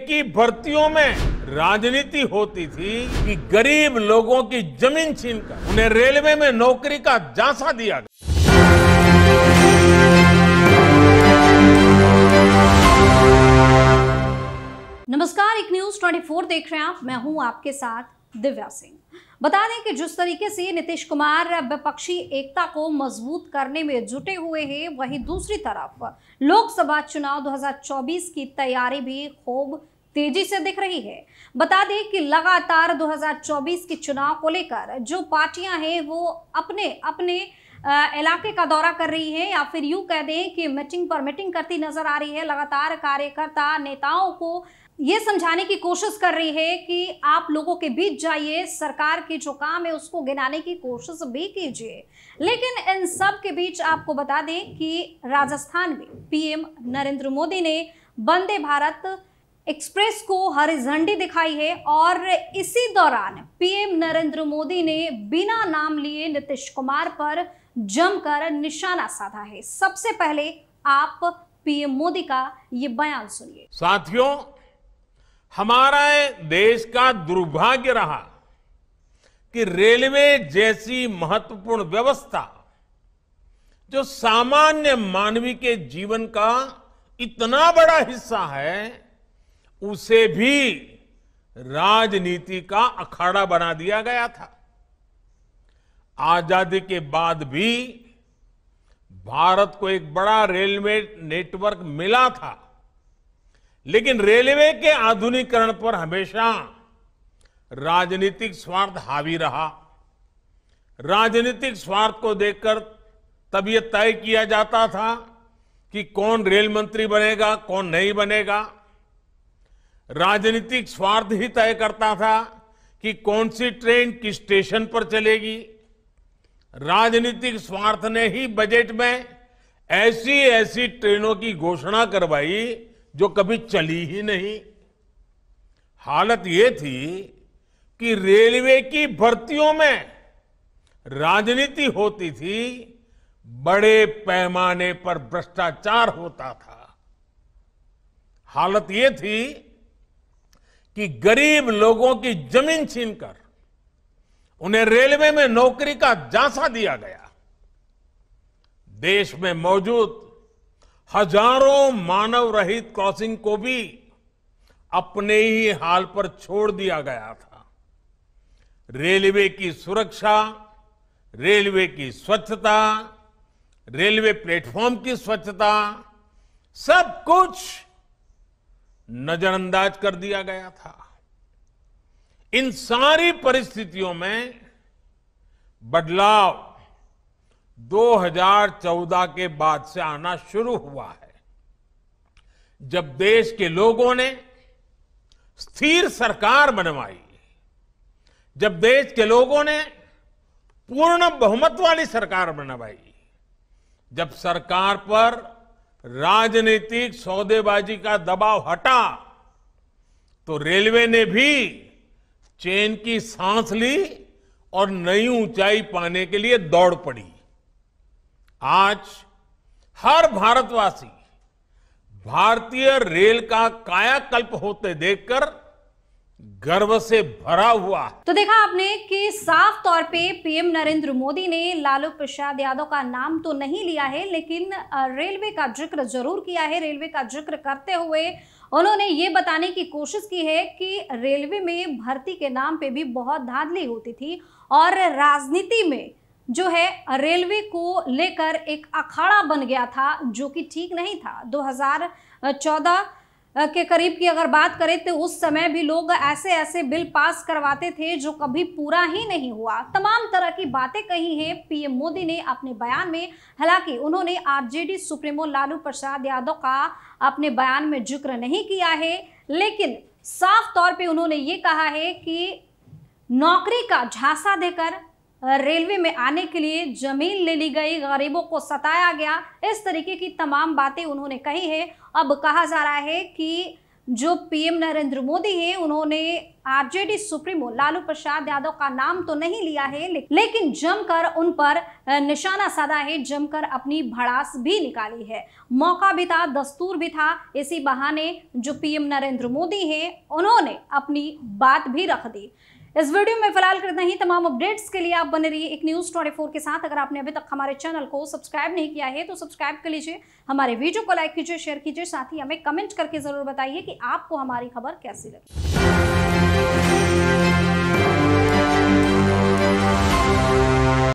की भर्तियों में राजनीति होती थी कि गरीब लोगों की ज़मीन छीनकर उन्हें रेलवे में नौकरी का जांचा दिया गया। नमस्कार, एक न्यूज़ 24 देख रहे हैं आप। मैं हूँ आपके साथ दिव्या सिंह। बता दें कि जिस तरीके से नीतीश कुमार विपक्षी एकता को मज़बूत करने में जुटे हुए हैं, वहीं दूसरी तरफ़ लोकसभा चुनाव 2024 की तैयारी भी खूब तेज़ी से दिख रही है। बता दें कि लगातार 2024 के चुनाव को लेकर जो पार्टियाँ हैं, वो अपने अपने इलाके का दौरा कर रही है या फिर यूँ कह दें कि मीटिंग पर मीटिंग करती नज़र आ रही है। लगातार कार्यकर्ता नेताओं को ये समझाने की कोशिश कर रही है कि आप लोगों के बीच जाइए, सरकार के जो काम है उसको गिनाने की कोशिश भी कीजिए। लेकिन इन सब के बीच आपको बता दें कि राजस्थान में पीएम नरेंद्र मोदी ने वंदे भारत एक्सप्रेस को हरी झंडी दिखाई है और इसी दौरान पीएम नरेंद्र मोदी ने बिना नाम लिए नीतीश कुमार पर जमकर निशाना साधा है। सबसे पहले आप पीएम मोदी का ये बयान सुनिए। साथियों हमारा देश का दुर्भाग्य रहा कि रेलवे जैसी महत्वपूर्ण व्यवस्था जो सामान्य मानवी के जीवन का इतना बड़ा हिस्सा है, उसे भी राजनीति का अखाड़ा बना दिया गया था। आज़ादी के बाद भी भारत को एक बड़ा रेलवे नेटवर्क मिला था। लेकिन रेलवे के आधुनिकरण पर हमेशा राजनीतिक स्वार्थ हावी रहा। राजनीतिक स्वार्थ को देखकर तब यह तय किया जाता था कि कौन रेल मंत्री बनेगा, कौन नहीं बनेगा। राजनीतिक स्वार्थ ही तय करता था कि कौन सी ट्रेन किस स्टेशन पर चलेगी। राजनीतिक स्वार्थ ने ही बजट में ऐसी ऐसी ट्रेनों की घोषणा करवाई जो कभी चली ही नहीं। हालत ये थी कि रेलवे की भर्तियों में राजनीति होती थी, बड़े पैमाने पर भ्रष्टाचार होता था। हालत ये थी कि गरीब लोगों की ज़मीन छीनकर उन्हें रेलवे में नौकरी का जांसा दिया गया। देश में मौजूद हज़ारों मानव रहित क्रॉसिंग को भी अपने ही हाल पर छोड़ दिया गया था। रेलवे की सुरक्षा, रेलवे की स्वच्छता, रेलवे प्लेटफॉर्म की स्वच्छता, सब कुछ नजरअंदाज कर दिया गया था। इन सारी परिस्थितियों में बदलाव 2014 के बाद से आना शुरू हुआ है। जब देश के लोगों ने स्थिर सरकार बनवाई, जब देश के लोगों ने पूर्ण बहुमत वाली सरकार बनवाई, जब सरकार पर राजनीतिक सौदेबाजी का दबाव हटा तो रेलवे ने भी चेन की सांस ली और नई ऊंचाई पाने के लिए दौड़ पड़ी। आज हर भारतवासी भारतीय रेल का कायाकल्प होते देखकर गर्व से भरा हुआ तो देखा आपने कि साफ़ तौर पे पीएम नरेंद्र मोदी ने लालू प्रसाद यादव का नाम तो नहीं लिया है, लेकिन रेलवे का ज़िक्र ज़रूर किया है। रेलवे का ज़िक्र करते हुए उन्होंने ये बताने की कोशिश की है कि रेलवे में भर्ती के नाम पे भी बहुत धांधली होती थी और राजनीति में जो है, रेलवे को लेकर एक अखाड़ा बन गया था, जो कि ठीक नहीं था। 2014 के करीब की अगर बात करें तो उस समय भी लोग ऐसे ऐसे बिल पास करवाते थे, जो कभी पूरा ही नहीं हुआ। तमाम तरह की बातें कही हैं। पीएम मोदी ने अपने बयान में, हालाँकि उन्होंने आरजेडी सुप्रीमो लालू प्रसाद यादव का अपने बयान में ज़िक्र नहीं किया है, लेकिन साफ़ तौर पे उन्होंने ये कहा है कि नौकरी का झांसा देकर रेलवे में आने के लिए ज़मीन ले ली गई, गरीबों को सताया गया। इस तरीके की तमाम बातें उन्होंने कही है। अब कहा जा रहा है कि जो पीएम नरेंद्र मोदी हैं, उन्होंने आरजेडी सुप्रीमो लालू प्रसाद यादव का नाम तो नहीं लिया है लेकिन जमकर उन पर निशाना साधा है, जमकर अपनी भड़ास भी निकाली है। मौका भी था, दस्तूर भी था, इसी बहाने जो पीएम नरेंद्र मोदी हैं, उन्होंने अपनी बात भी रख दी। इस वीडियो में फ़िलहाल करना ही। तमाम अपडेट्स के लिए आप बने रहिए एक न्यूज़ 24 के साथ। अगर आपने अभी तक हमारे चैनल को सब्सक्राइब नहीं किया है तो सब्सक्राइब कर लीजिए। हमारे वीडियो को लाइक कीजिए, शेयर कीजिए, साथ ही हमें कमेंट करके ज़रूर बताइए कि आपको हमारी खबर कैसी लगी।